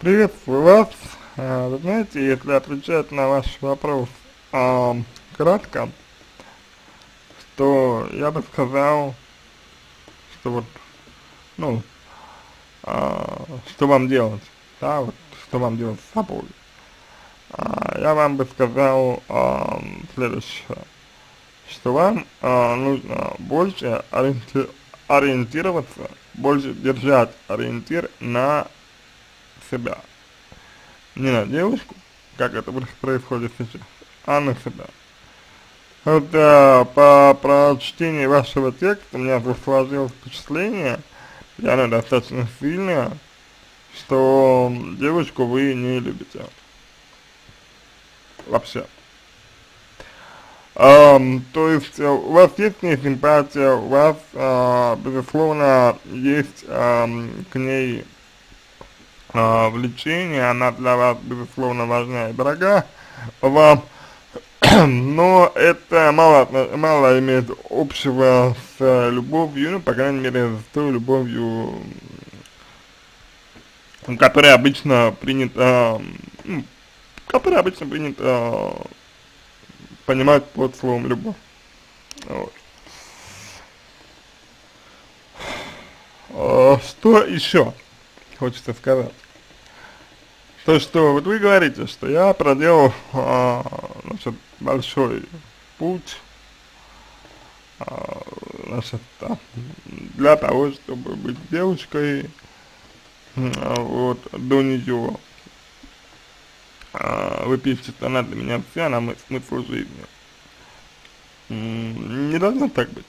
Приветствую вас. А, вы знаете, если отвечать на ваш вопрос а, кратко, то я бы сказал, что вот, ну, а, что вам делать, да, вот, что вам делать с собой. А, я вам бы сказал а, следующее, что вам а, нужно больше ориенти ориентироваться, больше держать ориентир на себя. Не на девушку, как это происходит сейчас, а на себя. Вот а, по прочтении вашего текста у меня сложилось впечатление, я достаточно сильное, что девушку вы не любите. Вообще. Um, то есть у вас есть к ней симпатия, у вас, uh, безусловно, есть um, к ней э, влечение, она для вас, безусловно, важна и дорога вам, но это мало, мало имеет общего с любовью, ну, по крайней мере, с той любовью, которая обычно принято, ну, которая обычно принято понимать под словом любовь. Вот. Что еще хочется сказать? То, что вот вы говорите, что я проделал, а, значит, большой путь, а, значит, да, для того, чтобы быть девушкой, а, вот, до нее. А, вы пишете, что она для меня вся, она мой смысл жизни. Не должно так быть.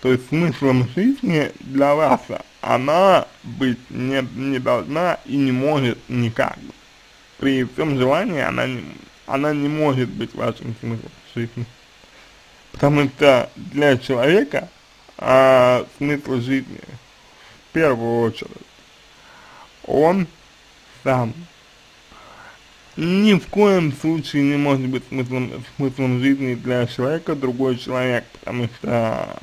То есть смыслом жизни для вас она быть не, не должна и не может никак. При всем желании она не, она не может быть вашим смыслом жизни. Потому что для человека а, смысл жизни в первую очередь он сам ни в коем случае не может быть смыслом, смыслом жизни для человека другой человек, потому что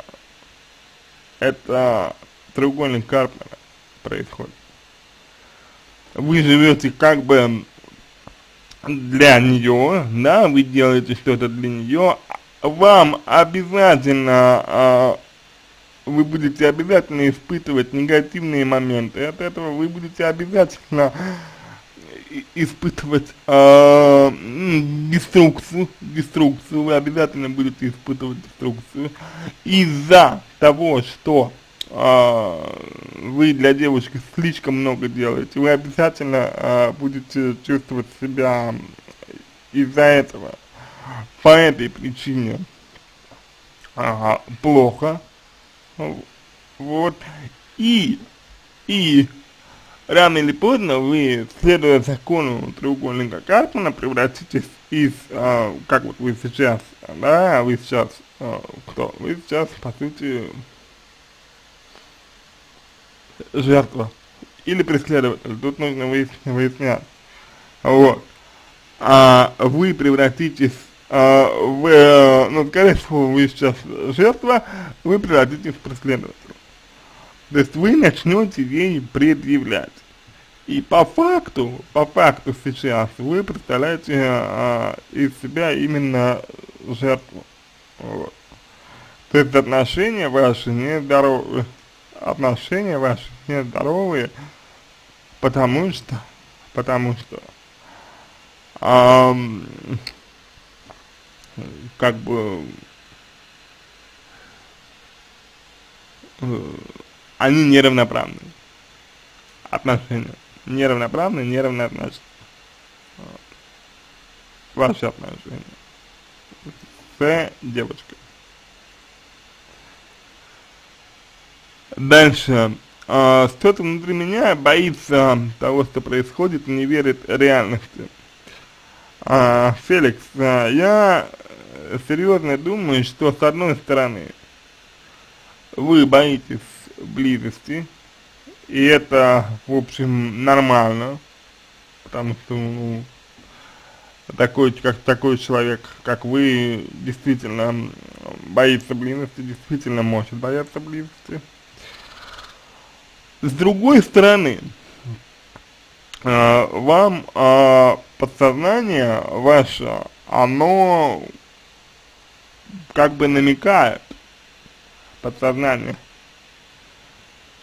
это треугольник Карпмана происходит. Вы живете как бы для нее, да, вы делаете что-то для нее, вам обязательно, а, вы будете обязательно испытывать негативные моменты от этого, вы будете обязательно испытывать э, деструкцию, деструкцию, вы обязательно будете испытывать деструкцию. Из-за того, что а, вы для девушки слишком много делаете, вы обязательно а, будете чувствовать себя из-за этого, по этой причине а, плохо, вот, и, и рано или поздно вы, следуя закону треугольника Карпмана, превратитесь из, а, как вот вы сейчас, да, вы сейчас, а, кто, вы сейчас, по сути, жертва или преследователь, тут нужно выяснять, вот, а вы превратитесь а, в, э, ну, скорее всего, вы сейчас жертва, вы превратитесь в преследователя. То есть вы начнете ей предъявлять. И по факту, по факту сейчас вы представляете а, из себя именно жертву. Вот. То есть отношения ваши нездоровы отношения ваши нездоровые, потому что, потому что, эм, как бы, э, они неравноправны. Отношения. Неравноправны, неравноотносны. Ваши отношения. С девочкой. Дальше. А, Что-то внутри меня боится того, что происходит, не верит реальности. А, Феликс, а, я серьезно думаю, что с одной стороны вы боитесь близости, и это, в общем, нормально, потому что, ну, такой, как такой человек, как вы, действительно боится близости, действительно может бояться близости. С другой стороны, э, вам э, подсознание ваше, оно как бы намекает подсознание,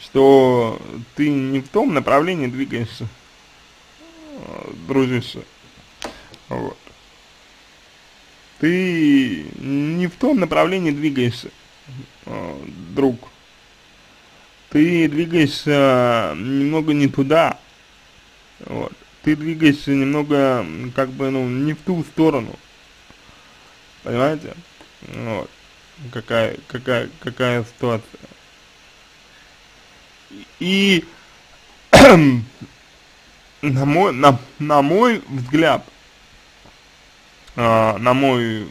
что ты не в том направлении двигаешься, э, дружище. Вот. Ты не в том направлении двигаешься, э, друг. Ты двигаешься немного не туда. Вот. Ты двигаешься немного, как бы, ну, не в ту сторону. Понимаете? Вот. Какая, какая, какая ситуация. И на мой, на, на мой взгляд, а, на мой,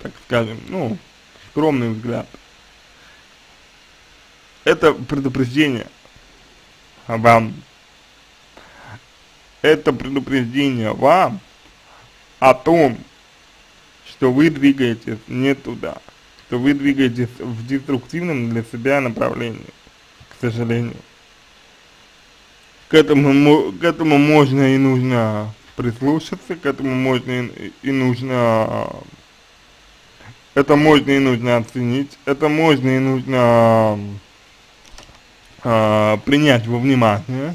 так скажем, ну, скромный взгляд, это предупреждение вам, это предупреждение вам о том, что вы двигаетесь не туда, что вы двигаетесь в деструктивном для себя направлении, к сожалению. К этому, к этому можно и нужно прислушаться, к этому можно и, и нужно, это можно и нужно оценить, это можно и нужно э, принять во внимание,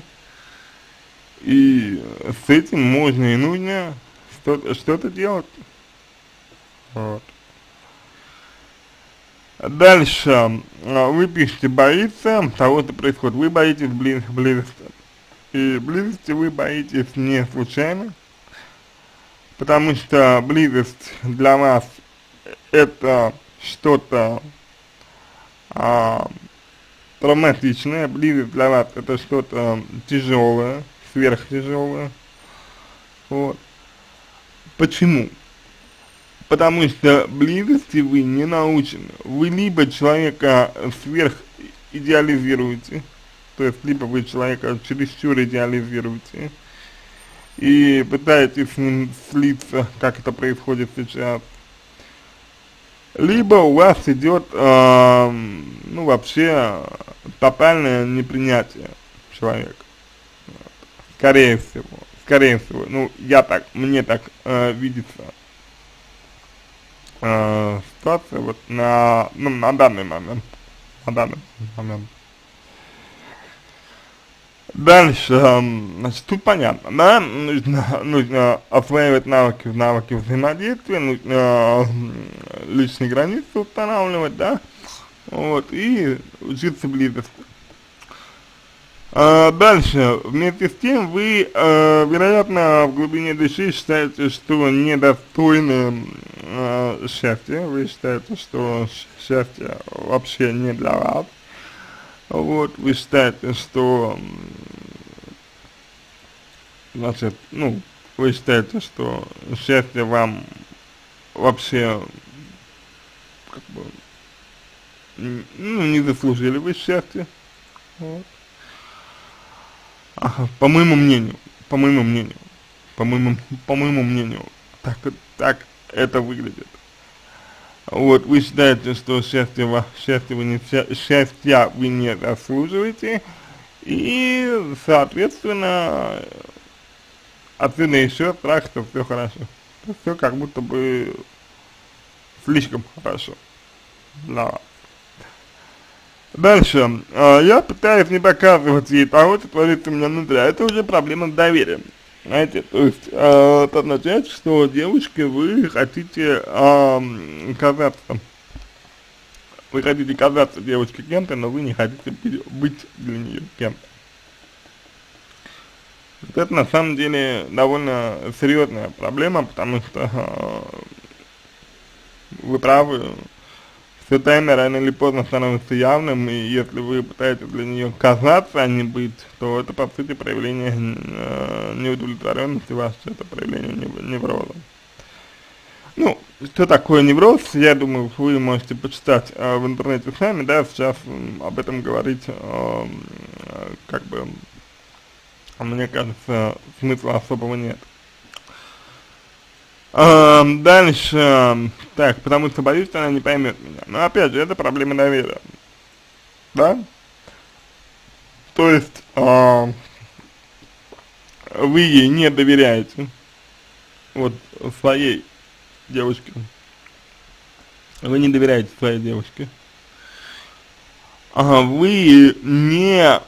и с этим можно и нужно что-то что, -то, делать. Вот. Дальше вы пишете боится того, что происходит. Вы боитесь близ, близости. И близости вы боитесь не случайно, потому что близость для вас это что-то а, травматичное, близость для вас это что-то тяжелое, сверхтяжелое. Вот. Почему? Потому что близости вы не научены. Вы либо человека сверх идеализируете, то есть либо вы человека чересчур идеализируете и пытаетесь с ним слиться, как это происходит сейчас, либо у вас идет, э, ну, вообще, тотальное непринятие человека. Скорее всего, скорее всего, ну, я так, мне так э, видится э, ситуация вот на, ну, на данный момент, на данный момент. Дальше, значит, тут понятно, да, нужно, нужно осваивать навыки, навыки взаимодействия, нужно личные границы устанавливать, да, вот, и учиться близости. А, дальше, вместе с тем вы, э, вероятно, в глубине души считаете, что недостойны э, счастья, вы считаете, что счастье вообще не для вас, вот, вы считаете, что, значит, ну, вы считаете, что счастье вам вообще, как бы, ну, не заслужили вы счастья, вот. По моему мнению, по моему мнению, по моему, по моему мнению, так, так это выглядит. Вот, вы считаете, что счастье, счастье вы не, счастья вы не заслуживаете, и, соответственно, отсюда еще страх, что все хорошо. Все как будто бы слишком хорошо для вас. Дальше. Э, я пытаюсь не показывать ей того, что творится у меня внутри. А это уже проблема с доверием. Знаете, то есть э, это означает, что девушки вы хотите э, казаться, вы хотите казаться девочкой кем-то, но вы не хотите быть для нее кем-то. Это на самом деле довольно серьезная проблема, потому что э, вы правы, все тайное рано или поздно становится явным, и если вы пытаетесь для нее казаться, а не быть, то это по сути проявление э, неудовлетворенности вашей, это проявление невроза. Ну, что такое невроз, я думаю, вы можете почитать э, в интернете сами, да, сейчас об этом говорить, э, как бы, мне кажется, смысла особого нет. Эм, дальше, так, потому что боюсь, что она не поймет меня. Но опять же, это проблема доверия. Да? То есть, э, вы ей не доверяете, вот своей девушке, вы не доверяете своей девушке, а вы не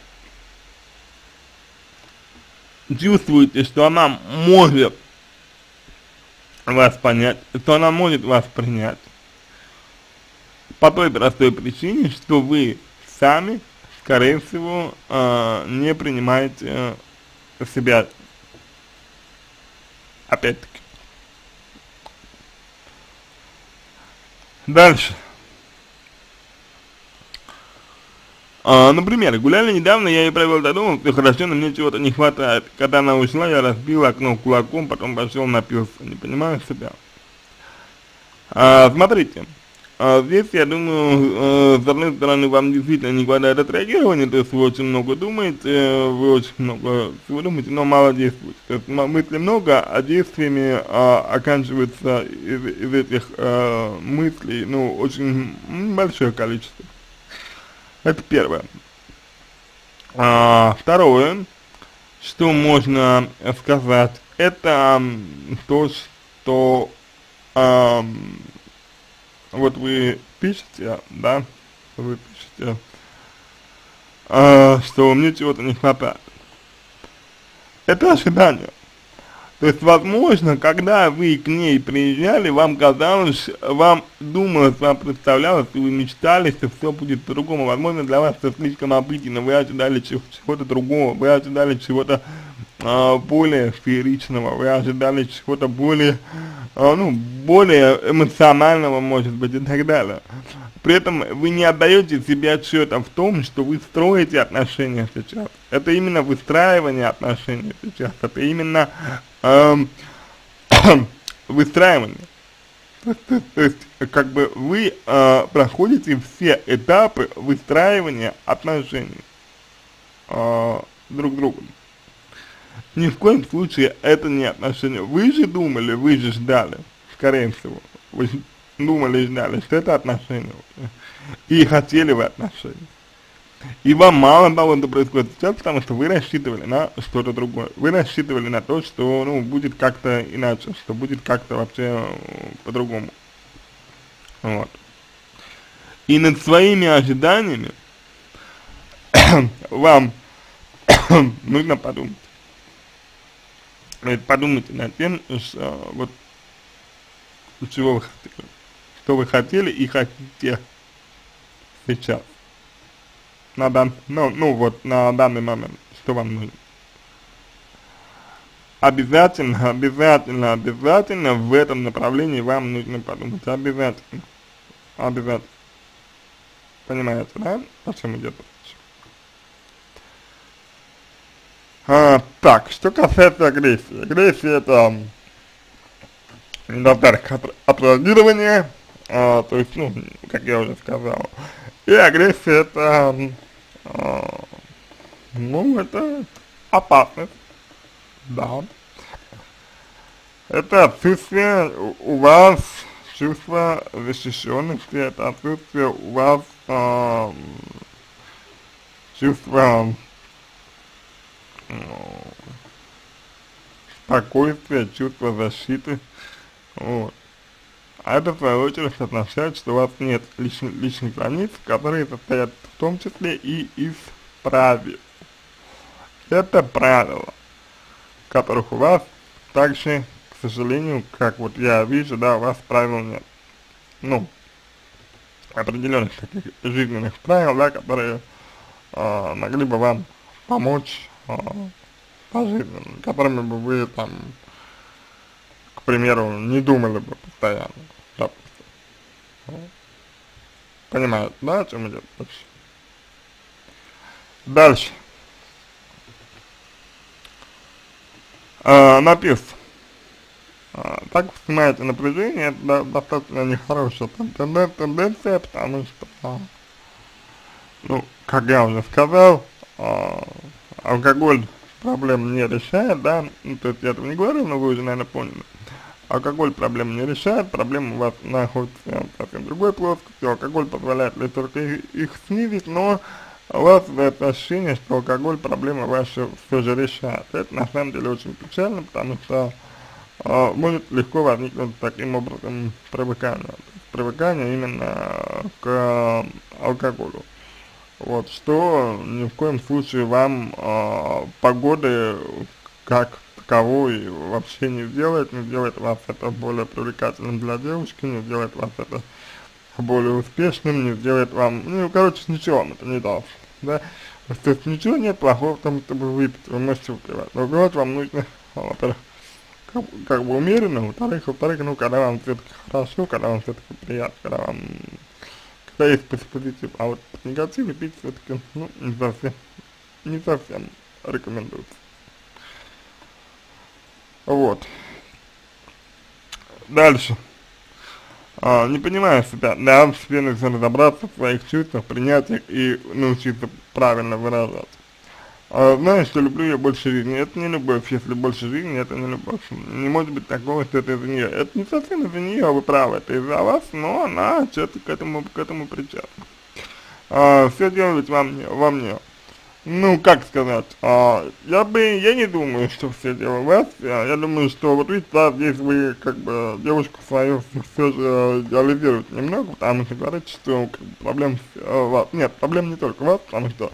чувствуете, что она может вас понять, что она может вас принять, по той простой причине, что вы сами, скорее всего, э, не принимаете э, себя опять-таки. Дальше. А, например, гуляли недавно, я ей провел до дома, но мне чего-то не хватает. Когда она ушла, я разбил окно кулаком, потом пошел напился. Не понимаю себя. А, смотрите, а, здесь, я думаю, э, с одной стороны, вам действительно не хватает отреагирования, то есть вы очень много думаете, вы очень много всего думаете, но мало действуете. То есть мыслей много, а действиями а, оканчивается из, из этих а, мыслей, ну, очень большое количество. Это первое. А, второе, что можно сказать, это то, что а, вот вы пишете, да, вы пишете, а, что мне чего-то не хватает. Это ожидание. То есть, возможно, когда вы к ней приезжали, вам казалось, вам думалось, вам представлялось, вы мечтали, что все будет по-другому. Возможно, для вас это слишком обыденно, вы ожидали чего-то другого, вы ожидали чего-то а, более фееричного, вы ожидали чего-то более, а, ну, более эмоционального, может быть, и так далее. При этом вы не отдаете себе отчета в том, что вы строите отношения сейчас. Это именно выстраивание отношений сейчас, это именно эм, то, то есть, как бы вы э, проходите все этапы выстраивания отношений э, друг к другу. Ни в коем случае это не отношения. Вы же думали, вы же ждали, скорее всего, вы думали и ждали, что это отношения. И хотели вы отношения. И вам мало того, что происходит сейчас, потому что вы рассчитывали на что-то другое. Вы рассчитывали на то, что, ну, будет как-то иначе, что будет как-то вообще э, по-другому. Вот. И над своими ожиданиями вам нужно подумать. Подумайте над тем, что, вот, чего вы хотели. Что вы хотели и хотите сейчас на дан, ну, ну вот на данный момент, что вам нужно. Обязательно, обязательно, обязательно в этом направлении вам нужно подумать. Обязательно. Обязательно. Понимаете, да? О чем идет речь? А, так, что касается агрессии. Агрессия это недостаток отреагирования, а, то есть, ну, как я уже сказал. И агрессия это ну, это опасность, да. Это отсутствие у вас чувства защищенности, это отсутствие у вас э, чувства э, спокойствия, чувства защиты, вот. А это, в свою очередь, означает, что у вас нет личных, личных границ, которые состоят в том числе и из правил. Это правила, которых у вас также, к сожалению, как вот я вижу, да, у вас правил нет. Ну, определенных таких жизненных правил, да, которые э, могли бы вам помочь э, по жизни, которыми бы вы там, к примеру, не думали бы постоянно. Понимают, да, о чем идет вообще? Дальше. А, напис. А, так снимаете напряжение, это достаточно нехорошая тенденция, потому что, а, ну, как я уже сказал, а, алкоголь проблем не решает, да, ну, то есть я этого не говорю, но вы уже, наверное, поняли алкоголь проблем не решает, проблема у вас находится в совсем другой плоскости, алкоголь позволяет лишь только их, их снизить, но у вас это ощущение, что алкоголь проблемы ваши все же решает. Это на самом деле очень печально, потому что э, может легко возникнуть таким образом привыкание. Привыкание именно к алкоголю. Вот, что ни в коем случае вам э, погоды как таковой вообще не сделает, не сделает вас это более привлекательным для девушки, не сделает вас это более успешным, не сделает вам, ну, короче, ничего вам это не даст, да, то есть ничего нет плохого в том, чтобы выпить, вы можете выпивать, но выпивать вам нужно, во-первых, как, как бы умеренно, во-вторых, во-вторых, ну, когда вам все-таки хорошо, когда вам все-таки приятно, когда вам, когда есть позитив, а вот негатив пить все-таки, ну, не совсем, не совсем рекомендуется. Вот. Дальше. А, не понимаю себя, да, в себе нужно разобраться в своих чувствах, принятиях и научиться правильно выражаться. А, знаешь, что люблю я больше жизни. Это не любовь, если больше жизни, это не любовь. Не может быть такого, что это из-за нее. Это не совсем из-за нее, вы правы, это из-за вас, но она что-то к этому, к этому причастна. А, все делает во мне, во мне ну, как сказать, а, я бы, я не думаю, что все дело в вас, я, думаю, что вот видите, да, здесь вы, как бы, девушку свою все же идеализируете немного, потому что говорите, что проблем э, у вас, нет, проблем не только у вас, потому что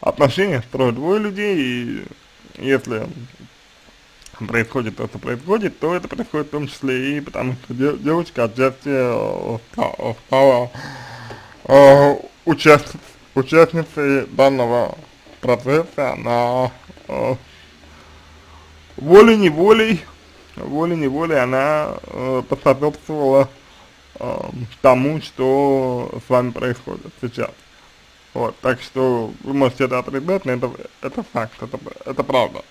отношения строят двое людей, и если происходит то, что происходит, то это происходит в том числе и потому, что девочка отчасти э, стала э, участницей данного процесса, она э, волей-неволей, волей-неволей она э, поспособствовала э, тому, что с вами происходит сейчас. Вот, так что вы можете это отрицать, но это, это факт, это, это правда.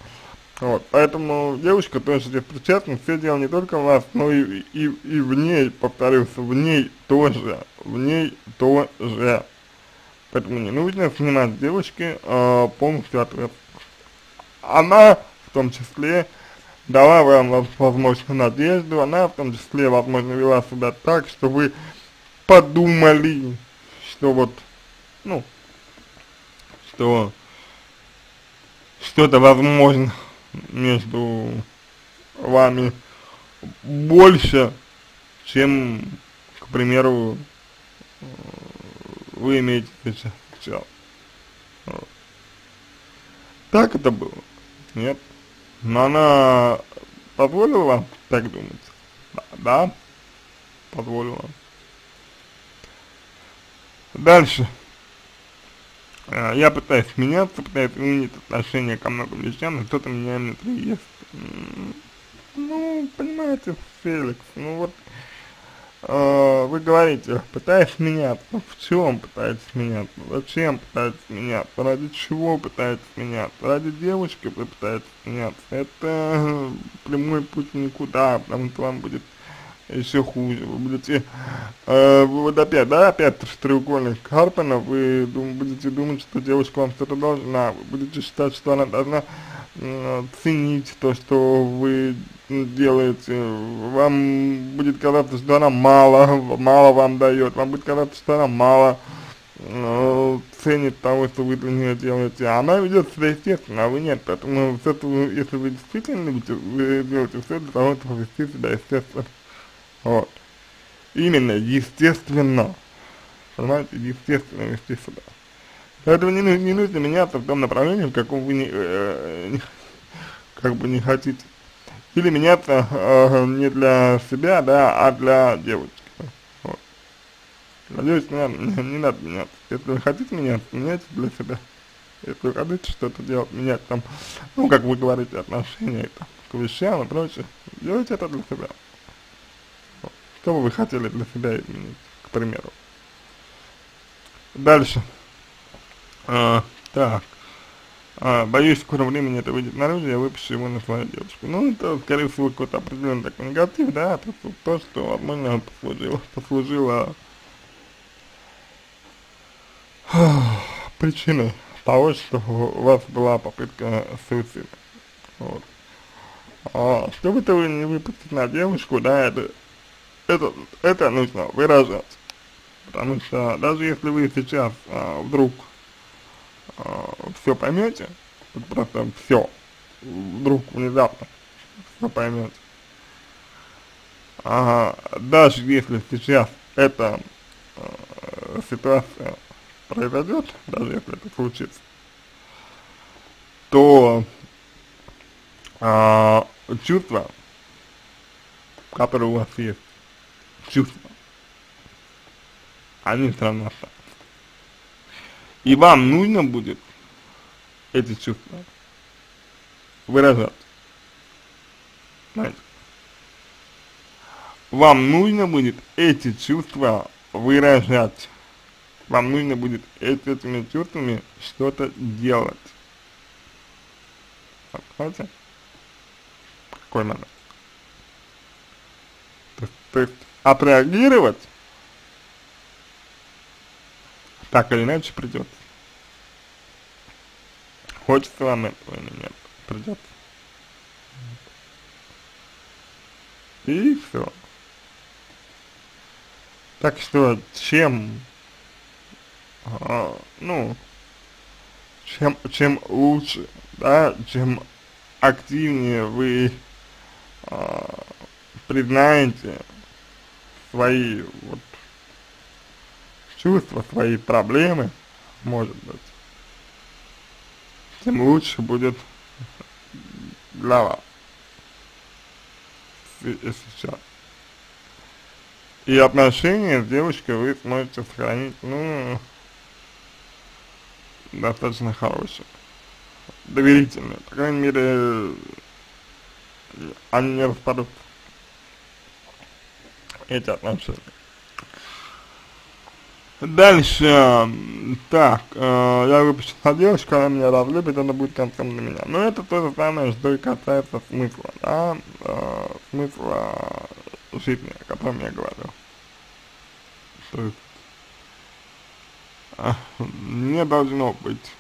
Вот, поэтому девушка тоже здесь причастна, все дело не только в вас, но и, и, и в ней, повторюсь, в ней тоже, в ней тоже. Поэтому не нужно снимать девочки э, полностью ответственность. Она в том числе дала вам, возможно, надежду, она в том числе, возможно, вела себя так, что вы подумали, что вот, ну, что что-то возможно между вами больше, чем, к примеру, вы имеете сейчас. Вот. Так это было? Нет. Но она позволила вам так думать? Да, да позволила. Дальше. А, я пытаюсь меняться, пытаюсь изменить отношение ко многим вещам, но кто-то меня внутри есть. Ну, понимаете, Феликс, ну вот э, вы говорите, пытаясь меняться, в чем пытаетесь меняться, зачем пытаетесь меняться, ради чего пытаетесь меняться, ради девочки вы пытаетесь меняться, это прямой путь никуда, потому что вам будет еще хуже, вы будете, э, вот опять, да, опять треугольник Карпена, вы дум, будете думать, что девушка вам что-то должна, вы будете считать, что она должна э, ценить то, что вы делаете, вам будет казаться, что она мало, мало вам дает, вам будет казаться, что она мало э, ценит того, что вы для нее делаете, а она ведет себя естественно, а вы нет, поэтому все это, если вы действительно любите, вы делаете все для того, чтобы вести себя естественно, вот, именно естественно, понимаете, естественно вести себя. Поэтому не, не нужно меняться в том направлении, в каком вы не, э, не как бы не хотите или меняться э, не для себя, да, а для девочки. Вот. Девочки не надо, не, не надо меняться. Если вы хотите меняться, меняйте для себя. Если вы хотите что-то делать, менять там, ну, как вы говорите, отношения там, к вещам и прочее, делайте это для себя. Вот. Что бы вы хотели для себя изменить, к примеру. Дальше. А, так. А, боюсь, в скором времени это выйдет наружу, я выпущу его на свою девушку. Ну, это, скорее всего, какой-то определенный такой негатив, да, то, то что, возможно, послужило, послужило причиной того, что у вас была попытка суицида. Вот. А, чтобы этого не выпустить на девушку, да, это, это, это нужно выражать. Потому что даже если вы сейчас а, вдруг все поймете, вот просто все, вдруг внезапно все поймете. Ага, даже если сейчас эта э, ситуация произойдет, даже если это случится, то э, чувства, которые у вас есть, чувства, они все равно останутся. И вам нужно будет эти чувства выражать. Знаете? Вам нужно будет эти чувства выражать. Вам нужно будет этими чувствами что-то делать. Понимаете? Какой момент? То, то есть отреагировать так или иначе придется. Хочется вам этого или нет, придется. И все. Так что, чем, а, ну, чем, чем лучше, да, чем активнее вы а, признаете свои вот чувства, свои проблемы, может быть, тем лучше будет для вас сейчас. И отношения с девушкой вы сможете сохранить, ну, достаточно хорошие, доверительные, по крайней мере, они не распадутся, эти отношения. Дальше, так, э, я выпущу девушку, она меня разлюбит, это будет концом для меня. Но это то же самое, что и касается смысла, да, э, смысла жизни, о котором я говорил. То есть, э, не должно быть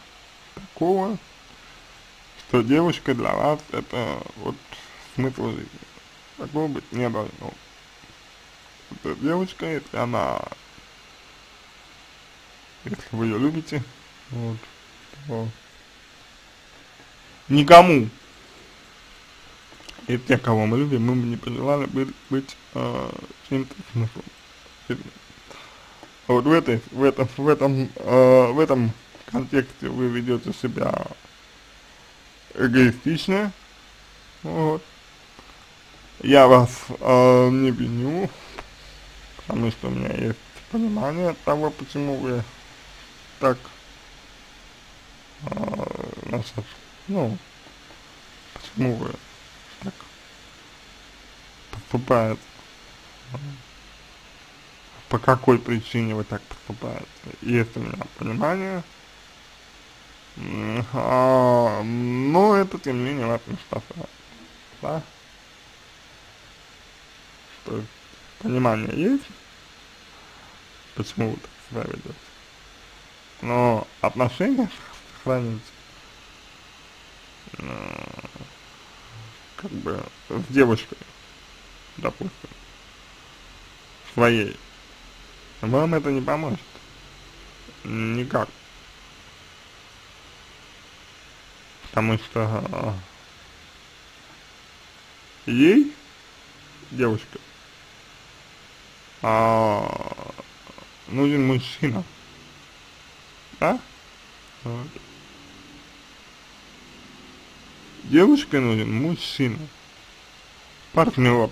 такого, что девушка для вас это вот смысл жизни. Такого быть не должно. Эта девушка, если она если вы ее любите, вот, то никому из тех, кого мы любим, мы бы не пожелали быть, быть э, чьим-то смыслом. Вот в этой, в этом, в этом, э, в этом контексте вы ведете себя эгоистично, вот. Я вас э, не виню, потому что у меня есть понимание того, почему вы так, наша, ну, почему вы так поступаете, по какой причине вы так поступаете. Есть у меня понимание, а, но это, тем не менее, вас не спасает, да? То есть, понимание есть, почему вы так себя ведете но отношения сохранить э, как бы с девочкой, допустим, своей, вам это не поможет. Никак. Потому что э, ей, девушка, а, нужен мужчина. А? Вот. Девушке нужен мужчина, партнер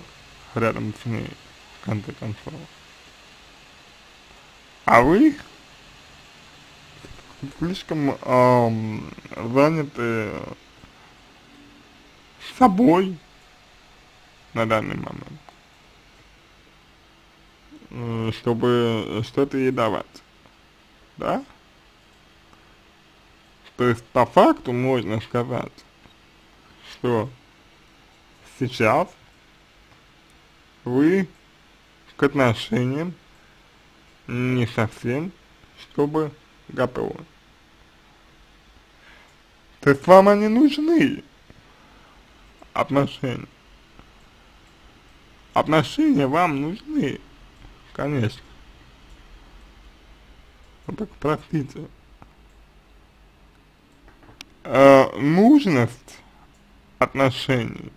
рядом с ней, в конце концов. А вы слишком эм, заняты собой на данный момент, э, чтобы что-то ей давать, да? То есть по факту можно сказать, что сейчас вы к отношениям не совсем, чтобы готовы. То есть вам они нужны, отношения. Отношения вам нужны, конечно. Ну так простите. Э, нужность отношений,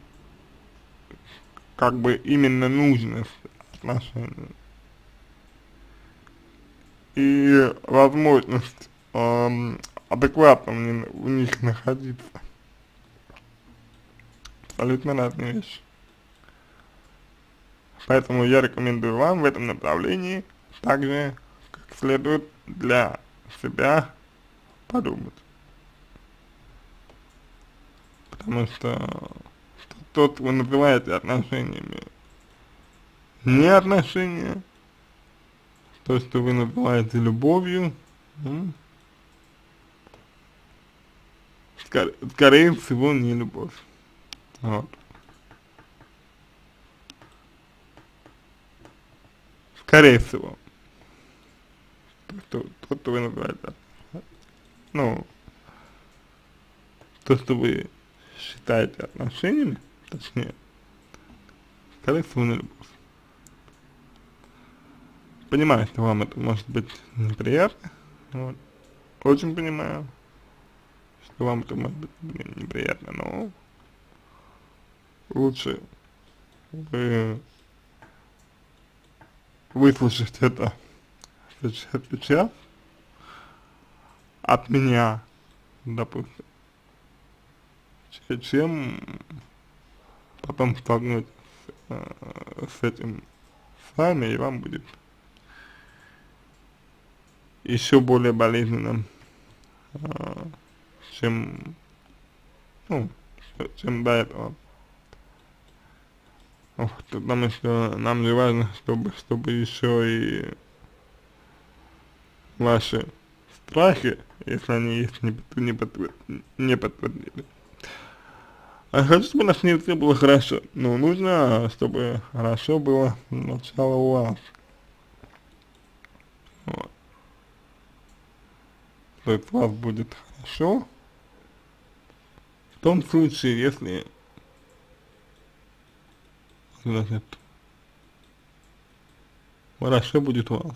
как бы именно нужность отношений и возможность э, адекватно в них находиться. Абсолютно разные вещи. Поэтому я рекомендую вам в этом направлении также как следует для себя подумать. Потому что тот, вы называете отношениями, не отношения, то, что вы называете любовью, скорее, всего, не любовь. Вот. Скорее всего. То, то, что вы называете. Ну, то, что вы считаете отношениями, точнее, скорее любовь. Понимаю, что вам это может быть неприятно, вот. очень понимаю, что вам это может быть неприятно, но лучше вы выслушать это сейчас от меня, допустим, чем потом столкнуть э, с этим сами, и вам будет еще более болезненным, э, чем, ну, чем до этого. Вот, потому что нам же важно, чтобы, чтобы еще и ваши страхи, если они есть, не, подтвер, не подтвердили. А хочу, чтобы на ней все было хорошо. Ну, нужно, чтобы хорошо было начало у вас. Вот. То есть у вас будет хорошо. В том случае, если значит, хорошо будет у вас.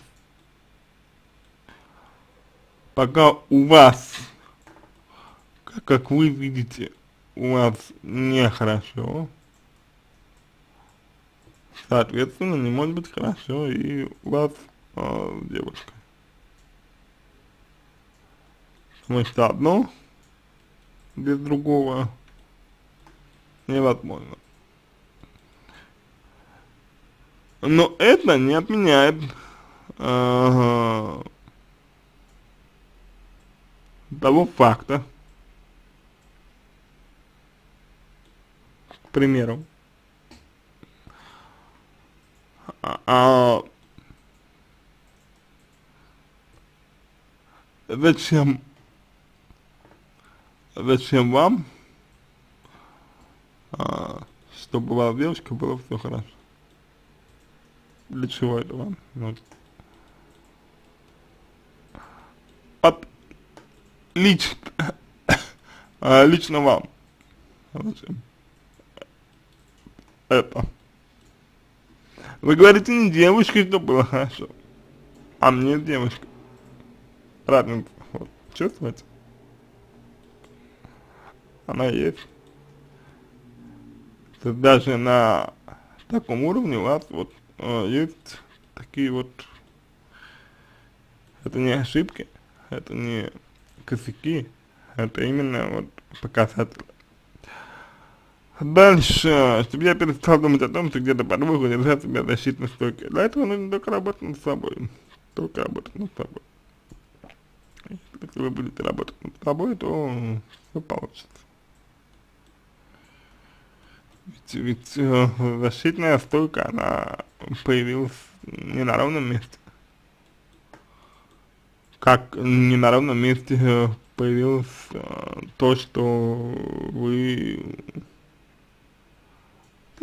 Пока у вас, как, как вы видите, у вас нехорошо, соответственно, не может быть хорошо и у вас э, девушка. Потому что одно без другого невозможно. Но это не отменяет э, того факта, примеру, а, а зачем, зачем вам, а, чтобы у вас девушка было все хорошо? Для чего это вам нужно? От лично, а, лично вам. Зачем? Это. Вы говорите не девушке, что было хорошо, а мне девушка. Разница. Вот. Чувствуете? Она есть. Даже на таком уровне у вас вот а, есть такие вот, это не ошибки, это не косяки, это именно вот показатель. Дальше, чтобы я перестал думать о том, что где-то под выход нельзя себя защитно стойкой. Для этого нужно только работать над собой. Только работать над собой. Если вы будете работать над собой, то все получится. Ведь, ведь э, защитная стойка, она появилась не на ровном месте. Как не на ровном месте э, появилось э, то, что вы,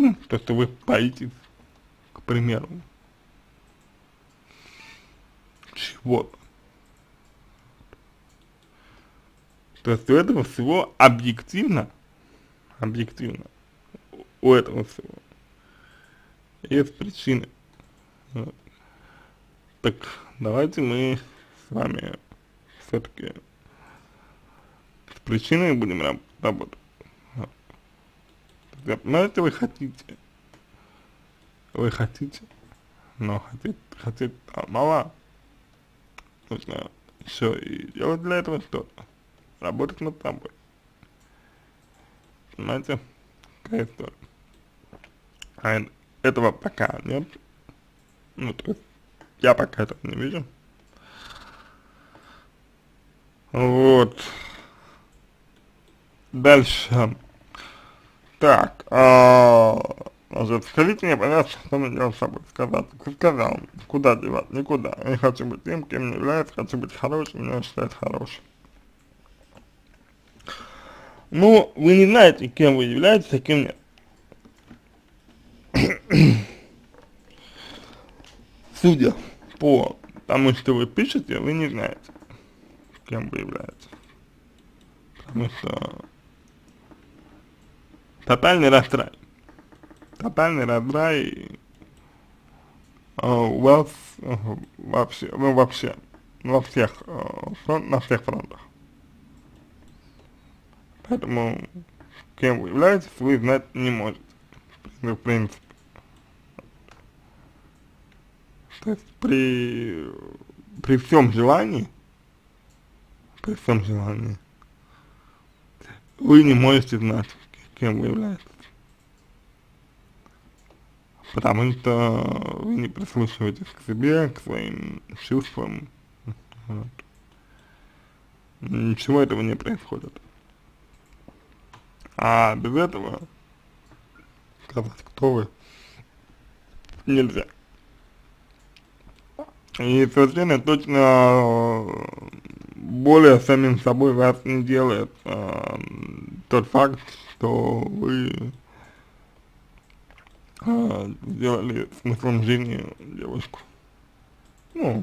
ну, то, что вы боитесь, к примеру, чего-то. То у этого всего объективно, объективно у этого всего. Есть причины. Вот. Так давайте мы с вами все-таки причиной будем раб работать. Вот. Понимаете, вы хотите, вы хотите, но хотеть, хотеть а, мало, нужно еще и делать для этого что-то, работать над собой. Понимаете, какая история. А этого пока нет, ну, то есть, я пока этого не вижу. Вот. Дальше. Так, а, значит, скажите мне, пожалуйста, что мне делать с собой сказать. Сказал, куда девать, никуда. Я хочу быть тем, кем не является, хочу быть хорошим, меня считают хорошим. Ну, вы не знаете, кем вы являетесь, а кем нет. Судя по тому, что вы пишете, вы не знаете, кем вы являетесь. Потому что тотальный раздрай. Тотальный раздрай uh, у вас uh, вообще, ну вообще, во всех, фронт, на всех фронтах. Поэтому кем вы являетесь, вы знать не можете. В принципе. То есть при, при всем желании, при всем желании, вы не можете знать, кем являетесь. Потому что вы не прислушиваетесь к себе, к своим чувствам. Вот. Ничего этого не происходит. А без этого сказать, кто вы, нельзя. И совершенно точно более самим собой вас не делает а, тот факт, что вы а, сделали смыслом жизни девушку. Ну,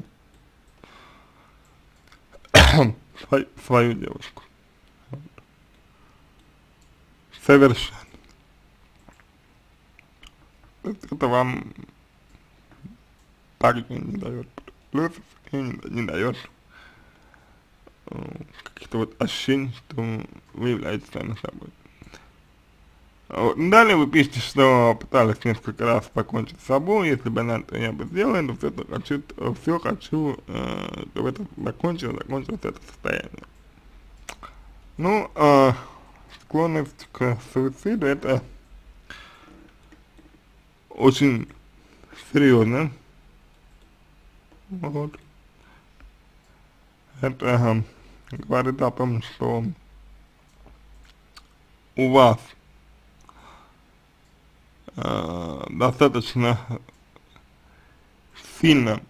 свою, девушку. Совершенно. Это вам парень не дает плюсов и не, дает каких-то вот ощущений, что вы являетесь сами собой. Вот. Далее вы пишете, что пытались несколько раз покончить с собой, если бы она то я бы сделала, но все, хочу, все хочу, э, чтобы это закончилось, закончилось это состояние. Ну, э, склонность к суициду это очень серьезно. Вот. Это э, говорит о том, что у вас э, достаточно сильно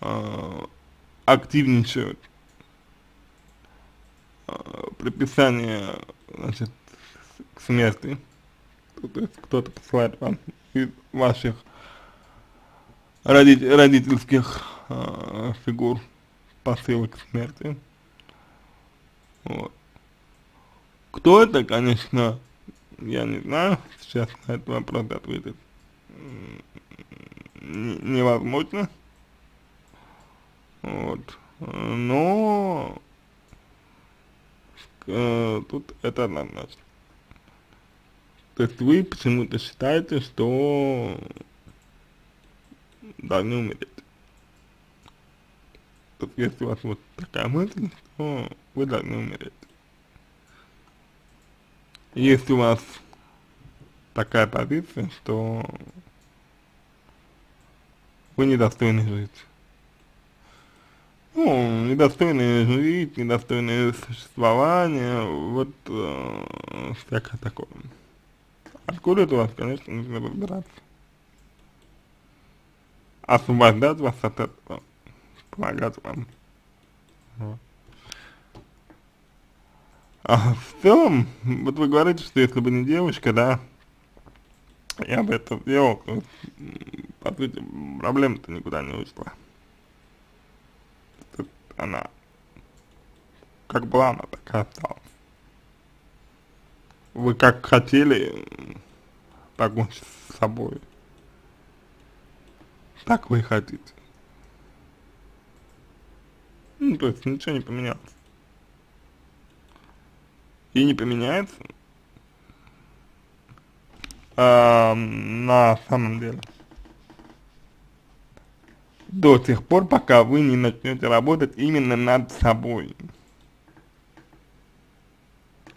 э, активничают э, приписание значит, к смерти. То есть кто-то посылает вам из ваших родитель, родительских э, фигур посылок смерти. Вот. Кто это, конечно, я не знаю, сейчас на этот вопрос ответить невозможно. Вот. Но э, тут это однозначно. То есть вы почему-то считаете, что должны умереть. То есть если у вас вот такая мысль, то вы должны умереть. Если у вас такая позиция, что вы недостойны жить. Ну, недостойны жить, недостойны существования, вот э, всякое такое. Откуда это у вас, конечно, нужно разбираться. Освобождать вас от этого, помогать вам. А в целом, вот вы говорите, что если бы не девочка, да, я бы это сделал, то, по сути, проблема-то никуда не ушла. Тут она, как была, она такая осталась вы как хотели покончить с собой, так вы и хотите. Ну, то есть ничего не поменялось. и не поменяется э, на самом деле до тех пор, пока вы не начнете работать именно над собой.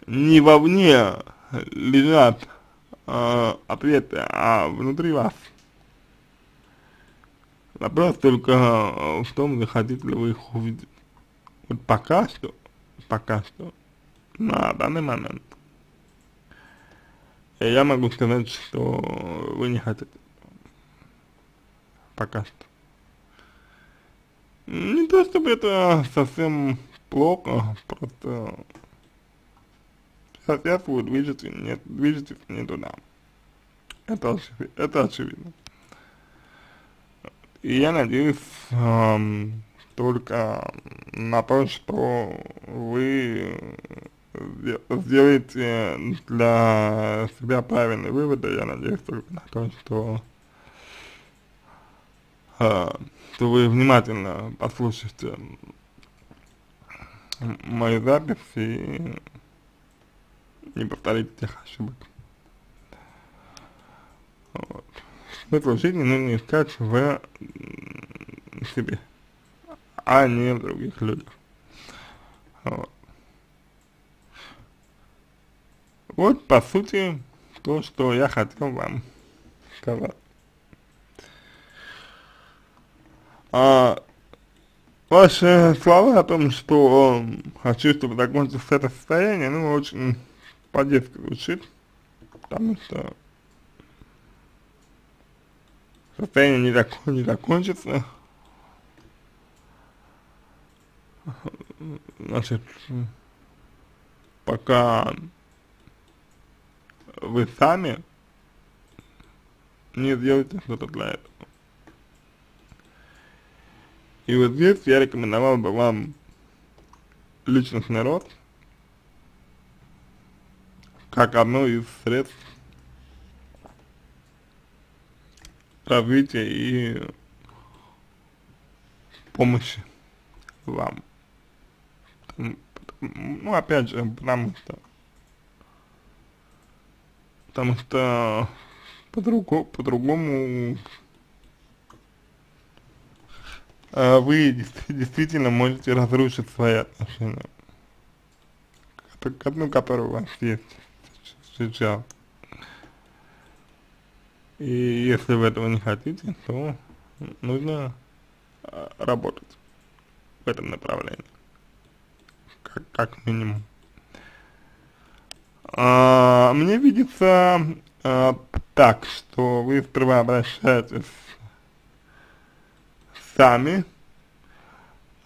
Не вовне лежат э, ответы, а внутри вас. Вопрос только в том, захотите ли вы их увидеть. Вот пока что, пока что, на данный момент, я могу сказать, что вы не хотите. Пока что. Не то чтобы это совсем плохо, просто сейчас вы движетесь не, движетесь не туда. Это, это очевидно. И я надеюсь только на то, что вы сделаете для себя правильные выводы, я надеюсь только на то, что э, что вы внимательно послушаете мою запись и не повторите тех ошибок. Вот. Смысл жизни нужно искать в себе, а не в других людях. Вот. Вот, по сути, то, что я хотел вам сказать. А, ваши слова о том, что хочу, чтобы закончилось это состояние, ну, очень по-детски звучит, потому что состояние не, так, не закончится. Значит, пока вы сами не сделаете что-то для этого. И вот здесь я рекомендовал бы вам личностный рост как одно из средств развития и помощи вам. Ну, опять же, потому что потому что по-другому по-другому а, вы действительно можете разрушить свои отношения, ну, которые у вас есть сейчас. И если вы этого не хотите, то нужно а, работать в этом направлении, как, как минимум. А, мне видится а, так, что вы сперва обращаетесь сами,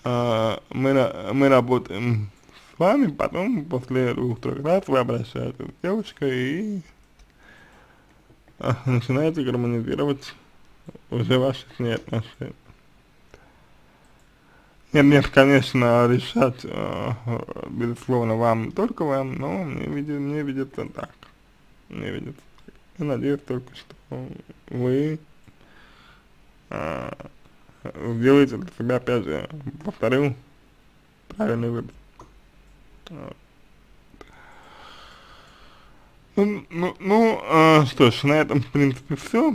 а, мы, мы работаем с вами, потом после двух-трех раз вы обращаетесь с девушкой и а, начинаете гармонизировать уже ваши с ней отношения. Нет, конечно, решать, э, безусловно, вам, только вам, но мне, видит, мне видится так. Мне видится так. Я надеюсь только, что вы э, сделаете для себя, опять же, повторю, правильный выбор. Ну, ну, ну э, что ж, на этом, в принципе, все.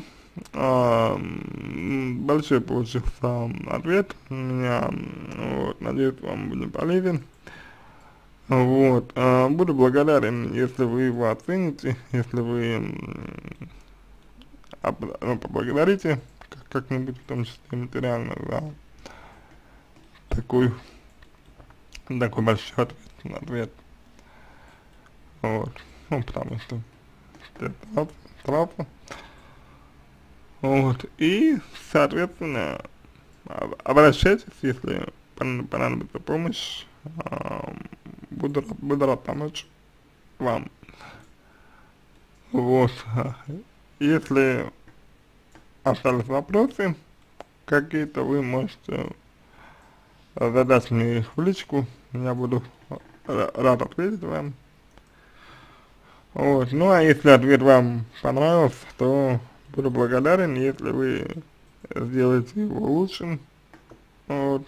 Э, большой получился ответ у меня, вот, надеюсь, вам будет полезен. Вот, э, буду благодарен, если вы его оцените, если вы ну, поблагодарите как-нибудь, в том числе материально, за такой, такой большой ответ, ответ. Вот, ну, потому что это правда. Вот, и, соответственно, обращайтесь, если понадобится помощь, буду, буду рад помочь вам. Вот, если остались вопросы какие-то, вы можете задать мне их в личку, я буду рад ответить вам. Вот, ну а если ответ вам понравился, то буду благодарен, если вы сделаете его лучшим. Вот.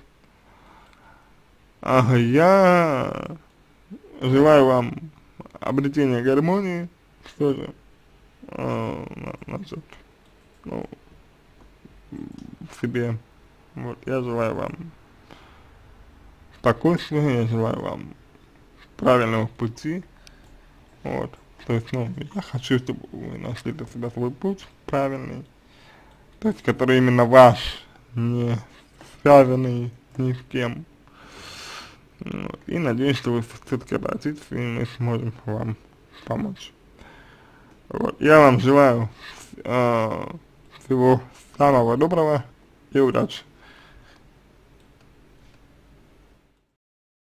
А я желаю вам обретения гармонии, что же, э, значит, ну, себе. Вот, я желаю вам спокойствия, я желаю вам правильного пути, вот, то есть, ну, я хочу, чтобы вы нашли для себя свой путь правильный, то есть, который именно ваш, не связанный ни с кем, вот, и надеюсь, что вы все-таки обратитесь, и мы сможем вам помочь. Вот, я вам желаю э, всего самого доброго и удачи.